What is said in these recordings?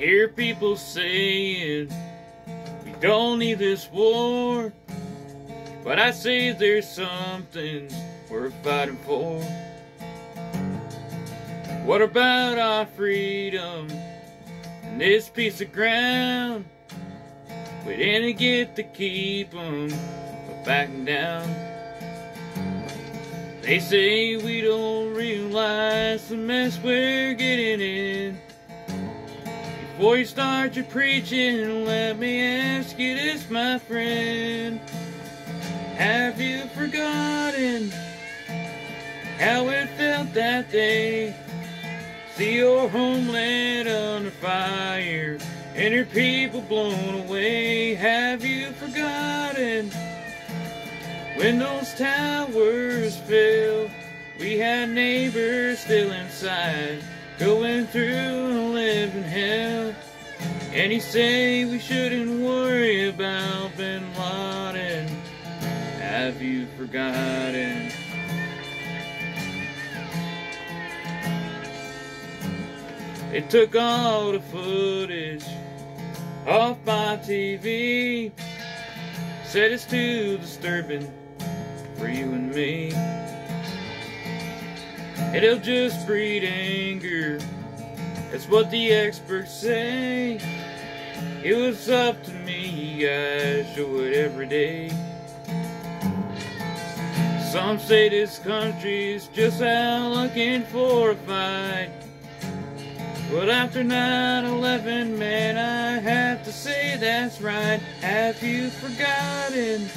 hear people saying we don't need this war, but I say there's something worth fighting for. What about our freedom and this piece of ground? We didn't get to keep 'em, but backing down. They say we don't realize the mess we're getting in. Before you start your preaching, let me ask you this, my friend. Have you forgotten how it felt that day? See your homeland under fire and your people blown away. Have you forgotten when those towers fell? We had neighbors still inside, going through living hell. And you say we shouldn't worry about Bin Laden. Have you forgotten? They took all the footage off my TV. Said it's too disturbing for you and me. It'll just breed anger. That's what the experts say. It was up to me, I show it every day. Some say this country's just out looking for a fight. But after 9-11, man, I have to say that's right. Have you forgotten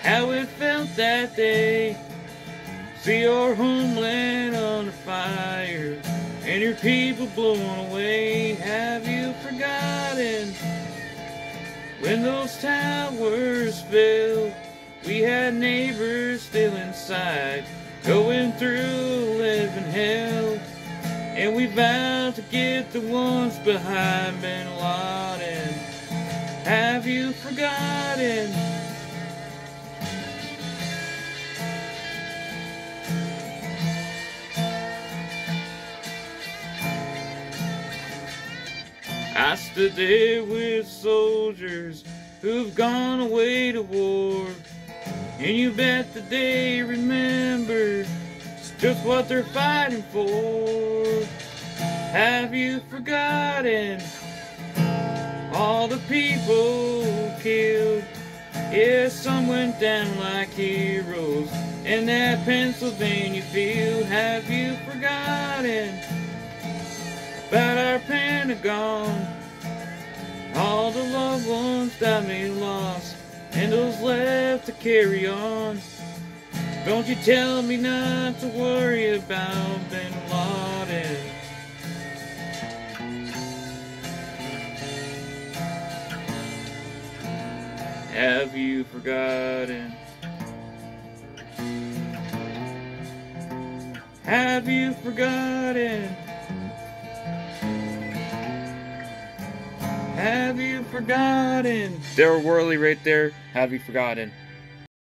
how it felt that day? See your homeland on fire your people blown away. Have you forgotten when those towers fell? We had neighbors still inside, going through living hell. And we vowed to get the ones behind Bin I stood there with soldiers who've gone away to war. And you bet that they remember just what they're fighting for. Have you forgotten all the people killed? Yeah, some went down like heroes in that Pennsylvania field. Have you forgotten about our Pentagon? All the loved ones that we lost and those left to carry on. Don't you tell me not to worry about Bin Laden. Have you forgotten? Have you forgotten? Have you forgotten? Darryl Worley right there. Have you forgotten?